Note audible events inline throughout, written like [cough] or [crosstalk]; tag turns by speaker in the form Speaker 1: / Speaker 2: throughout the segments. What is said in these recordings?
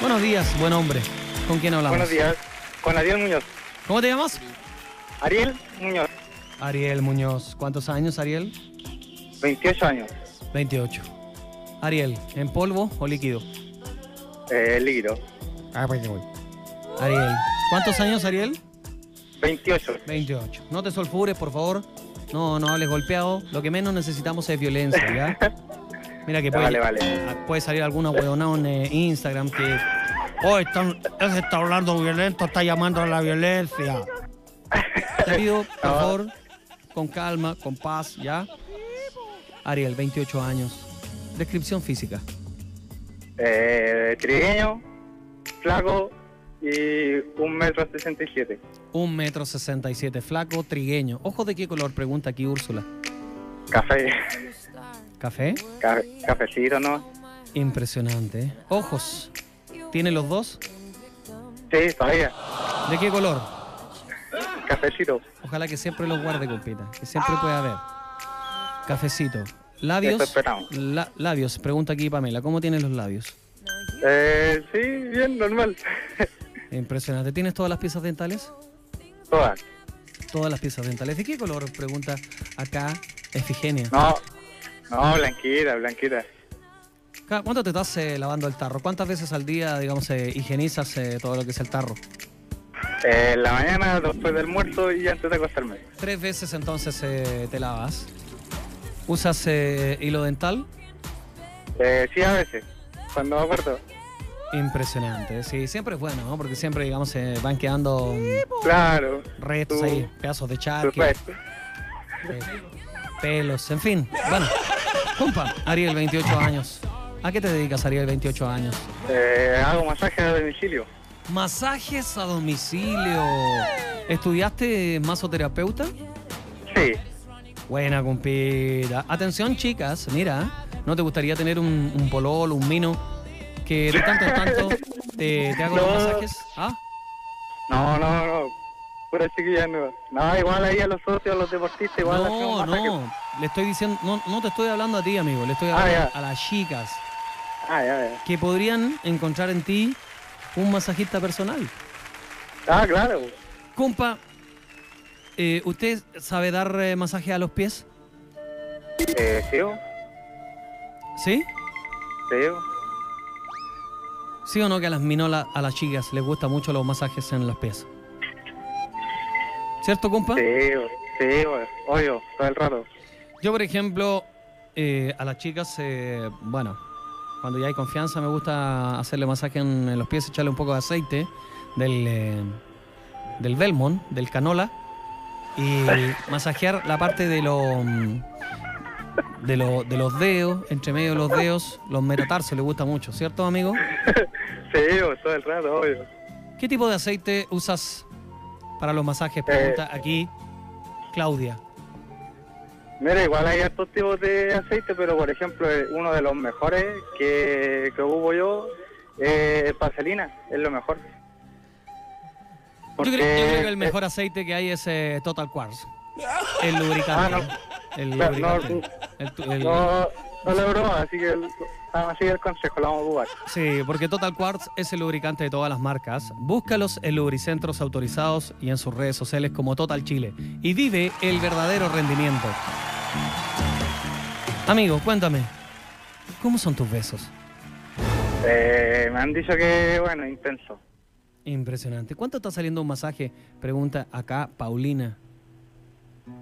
Speaker 1: Buenos días, buen hombre. ¿Con quién hablamos?
Speaker 2: Buenos días. Con Ariel Muñoz.
Speaker 1: ¿Cómo te llamas?
Speaker 2: Ariel Muñoz,
Speaker 1: Ariel Muñoz. ¿Cuántos años, Ariel?
Speaker 2: 28 años.
Speaker 1: 28. Ariel, ¿en polvo o líquido?
Speaker 2: Eh, líquido.
Speaker 1: Ariel. ¿Cuántos años, Ariel?
Speaker 2: 28.
Speaker 1: 28. No te sulfures, por favor. No, no hables golpeado. Lo que menos necesitamos es violencia, ¿ya? [laughs] Mira que puede,
Speaker 2: Vale, vale.
Speaker 1: ah, puede salir alguna huevonao en eh, Instagram que. Oh, están, él se está hablando violento, está llamando a la violencia. Te pido, [laughs] por
Speaker 2: No.
Speaker 1: favor, con calma, con paz, ¿ya? Ariel, 28 años. Descripción física.
Speaker 2: Eh, trigueño, flaco y un metro sesenta y siete.
Speaker 1: Un metro sesenta y siete, flaco, trigueño. ¿Ojos de qué color? Pregunta aquí Úrsula.
Speaker 2: Café,
Speaker 1: ¿Café?
Speaker 2: ca- cafecito, ¿no?
Speaker 1: Impresionante. ¿eh? Ojos. ¿Tiene los dos?
Speaker 2: Sí, todavía.
Speaker 1: ¿De qué color?
Speaker 2: Cafecito.
Speaker 1: Ojalá que siempre los guarde, compita. Que siempre pueda haber. Cafecito. Labios. La- labios. Pregunta aquí Pamela. ¿Cómo tienes los labios?
Speaker 2: Eh, sí, bien, normal. [laughs]
Speaker 1: Impresionante. ¿Tienes todas las piezas dentales?
Speaker 2: Todas.
Speaker 1: Todas las piezas dentales. ¿De qué color? Pregunta acá Efigenia.
Speaker 2: No, no, blanquita, blanquita.
Speaker 1: ¿Cuánto te estás eh, lavando el tarro? ¿Cuántas veces al día, digamos, eh, higienizas eh, todo lo que es el tarro?
Speaker 2: Eh, en la mañana, después del almuerzo y antes de acostarme.
Speaker 1: Tres veces entonces eh, te lavas. ¿Usas eh, hilo dental?
Speaker 2: Eh, sí, a veces. Cuando me acuerdo.
Speaker 1: Impresionante, sí, siempre es bueno, ¿no? Porque siempre, digamos, se van quedando mm,
Speaker 2: Claro.
Speaker 1: restos ahí, pedazos de charque, eh, pelos, en fin. Bueno, compa, Ariel, 28 años. ¿A qué te dedicas, Ariel, 28 años?
Speaker 2: Eh, hago masaje a domicilio.
Speaker 1: Masajes a domicilio. ¿Estudiaste masoterapeuta?
Speaker 2: Sí.
Speaker 1: Buena, compita. Atención, chicas, mira, ¿no te gustaría tener un, un pololo, un mino, que de tanto en tanto te, te haga los [laughs]
Speaker 2: No.
Speaker 1: masajes? ¿Ah?
Speaker 2: No, no, no. Pura chiquilla nueva. No, igual ahí a los socios, a los deportistas, igual
Speaker 1: No, no, le estoy diciendo, no, no te estoy hablando a ti, amigo, le estoy
Speaker 2: Ah,
Speaker 1: hablando a las chicas
Speaker 2: Ah, ya, ya.
Speaker 1: que podrían encontrar en ti un masajista personal.
Speaker 2: Ah, claro.
Speaker 1: Compa, eh, ¿usted sabe dar eh, masaje a los pies?
Speaker 2: Eh, ¿sigo?
Speaker 1: ¿Sí?
Speaker 2: ¿Sigo?
Speaker 1: ¿Sí o no que a las minolas, a las chicas les gusta mucho los masajes en los pies? ¿Cierto, compa?
Speaker 2: Sigo, sigo. Obvio, todo el rato.
Speaker 1: Yo, por ejemplo, eh, a las chicas, eh, bueno, cuando ya hay confianza, me gusta hacerle masaje en, en los pies, echarle un poco de aceite del, eh, del Belmont, del canola, y [laughs] masajear la parte de, lo, mm, de, lo- de los dedos, entre medio de los dedos, los metatarsos, le gusta mucho, ¿cierto, amigo? [laughs]
Speaker 2: Sigo, todo el rato, obvio.
Speaker 1: ¿Qué tipo de aceite usas para los masajes? Pregunta aquí Claudia.
Speaker 2: Mira, igual hay estos tipos de aceite, pero por ejemplo, eh, uno de los mejores que, que hubo yo es vaselina, es lo mejor.
Speaker 1: Yo creo, yo creo que el mejor aceite que hay es eh, Total Quartz. El lubricante.
Speaker 2: Ah,
Speaker 1: El
Speaker 2: No,
Speaker 1: lubricante. El tu- el-
Speaker 2: No, no lo broma, así que el- vamos a seguir el consejo, lo vamos a jugar.
Speaker 1: Sí, porque Total Quartz es el lubricante de todas las marcas. Búscalos en lubricentros autorizados y en sus redes sociales como Total Chile. Y vive el verdadero rendimiento. Amigo, cuéntame. ¿Cómo son tus besos?
Speaker 2: Eh, me han dicho que, bueno, intenso.
Speaker 1: Impresionante. ¿Cuánto está saliendo un masaje? Pregunta acá Paulina.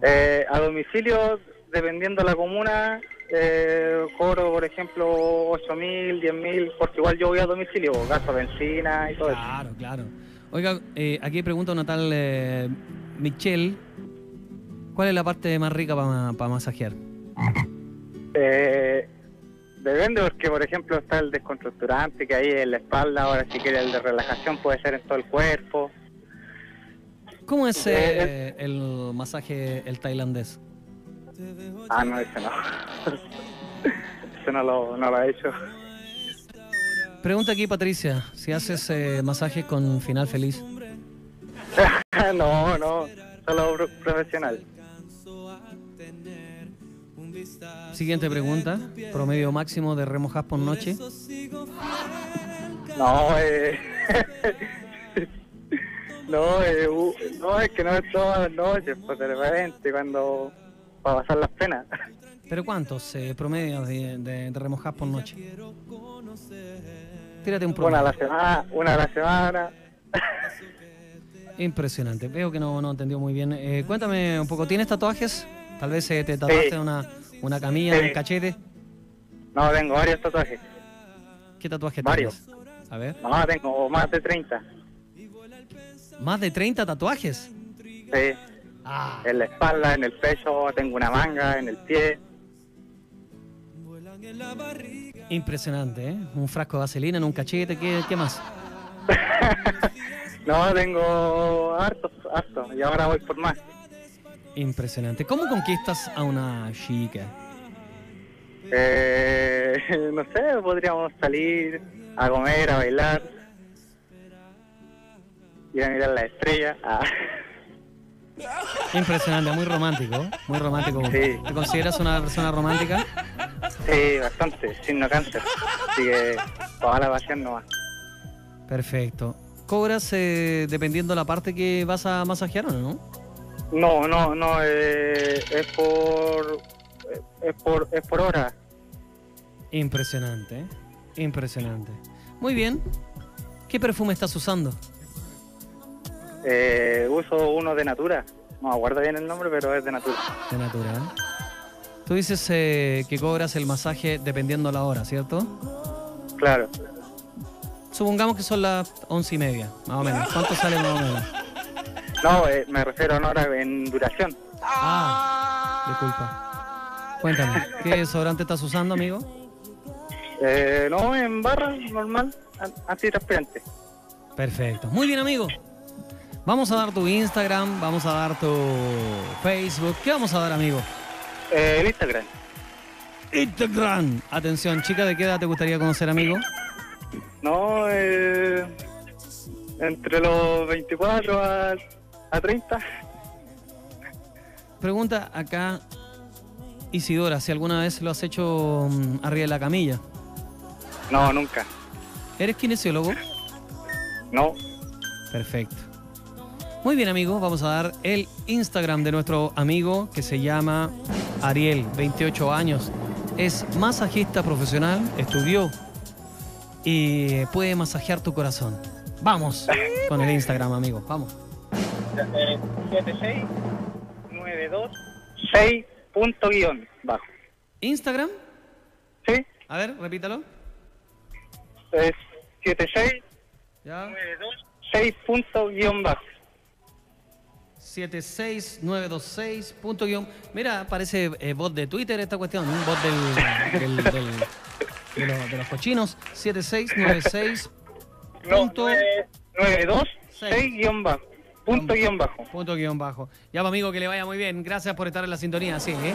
Speaker 2: Eh, a domicilio, dependiendo de la comuna, eh, cobro, por ejemplo, 8 mil, 10 mil, porque igual yo voy a domicilio, gasto benzina y todo eso.
Speaker 1: Claro, claro. Oiga, eh, aquí pregunta una tal eh, Michelle. ¿Cuál es la parte más rica para masajear?
Speaker 2: Eh, depende, porque, por ejemplo, está el descontracturante que hay en la espalda, ahora si quiere el de relajación puede ser en todo el cuerpo.
Speaker 1: ¿Cómo es eh, el masaje, el tailandés?
Speaker 2: Ah, no, ese no. [laughs] ese no lo, no lo he hecho.
Speaker 1: Pregunta aquí Patricia, si haces eh, masajes con final feliz. [laughs]
Speaker 2: no, no, solo pro- profesional.
Speaker 1: Siguiente pregunta, promedio máximo de remojas por noche.
Speaker 2: No, eh... [laughs] no, eh, no, es que no es todas las noches, pues de repente, cuando... para pasar las penas.
Speaker 1: ¿Pero cuántos eh, promedios de, de, de remojar por noche? Tírate un
Speaker 2: Una a la
Speaker 1: promedio.
Speaker 2: semana, una a la semana.
Speaker 1: Impresionante. Veo que no, no entendió muy bien. Eh, cuéntame un poco, ¿tienes tatuajes? Tal vez eh, te tatuaste
Speaker 2: Sí.
Speaker 1: una, una camilla en
Speaker 2: Sí.
Speaker 1: el cachete.
Speaker 2: No, tengo varios tatuajes.
Speaker 1: ¿Qué tatuaje
Speaker 2: Varios.
Speaker 1: tienes? A ver.
Speaker 2: No, tengo más de 30.
Speaker 1: ¿Más de 30 tatuajes?
Speaker 2: Sí.
Speaker 1: Ah,
Speaker 2: En la espalda, en el pecho, tengo una manga, en el pie.
Speaker 1: impresionante, ¿eh? Un frasco de vaselina en un cachete, ¿qué, qué más? [laughs]
Speaker 2: No, tengo hartos, hartos. Y ahora voy por más.
Speaker 1: Impresionante. ¿Cómo conquistas a una chica?
Speaker 2: Eh, [laughs] no sé, podríamos salir a comer, a bailar. Ir a mirar las estrellas. Ah. [laughs]
Speaker 1: Impresionante, muy romántico, muy romántico.
Speaker 2: Sí.
Speaker 1: ¿Te consideras una persona romántica?
Speaker 2: Sí, bastante, signo cáncer. Así que toda la pasión nomás.
Speaker 1: Perfecto. ¿Cobras eh, dependiendo la parte que vas a masajear o no?
Speaker 2: No, no, no, eh, es por eh, es por es por hora.
Speaker 1: Impresionante, impresionante. Muy bien. ¿Qué perfume estás usando?
Speaker 2: Eh, uso uno de Natura. No me acuerdo bien el nombre, pero es de Natura.
Speaker 1: De Natura. ¿eh? Tú dices eh, que cobras el masaje dependiendo la hora, ¿cierto?
Speaker 2: Claro.
Speaker 1: Supongamos que son las once y media, más o menos. ¿Cuánto sale más o menos?
Speaker 2: No, eh, me refiero a una hora en duración.
Speaker 1: Ah, disculpa. Cuéntame, ¿qué desodorante estás usando, amigo?
Speaker 2: Eh, no, en barra, normal, an- antitranspirante.
Speaker 1: Perfecto. Muy bien, amigo. Vamos a dar tu Instagram, vamos a dar tu Facebook. ¿Qué vamos a dar, amigo?
Speaker 2: Eh, el Instagram.
Speaker 1: Instagram. Atención, chica, ¿de qué edad te gustaría conocer, amigo?
Speaker 2: No, eh, entre los 24 a, a 30.
Speaker 1: Pregunta acá Isidora, si alguna vez lo has hecho mm, arriba de la camilla.
Speaker 2: No, nunca.
Speaker 1: ¿Eres kinesiólogo?
Speaker 2: No.
Speaker 1: Perfecto. Muy bien, amigo. Vamos a dar el Instagram de nuestro amigo que se llama Ariel, 28 años. Es masajista profesional, estudió y puede masajear tu corazón. Vamos con el Instagram, amigo. Vamos.
Speaker 2: Eh, 7692 punto guion bajo.
Speaker 1: Instagram.
Speaker 2: ¿Sí?
Speaker 1: A ver, repítalo.
Speaker 2: Es 7692
Speaker 1: Ya.
Speaker 2: 6 punto guion bajo.
Speaker 1: 76926. Punto guion. Mira, parece eh, bot de Twitter esta cuestión, un bot del, del- del- de, los, de los cochinos. 7696.
Speaker 2: No,
Speaker 1: Punto,
Speaker 2: 92
Speaker 1: Seis.
Speaker 2: 6 guion bajo. Punto guion bajo.
Speaker 1: punto guion bajo. Ya, amigo, que le vaya muy bien. Gracias por estar en la sintonía. Sí, ¿eh?